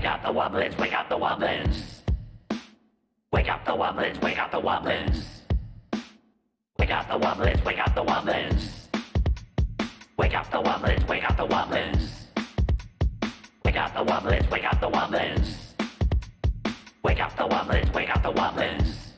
Wake up the wublins, wake up the wublins. Wake up the wublins, wake up the wublins. Wake up the wublins, wake up the wublins. Wake up the wublins, wake up the wublins. Wake up the wublins, wake up the wublins. Wake up the wublins, wake up the wublins.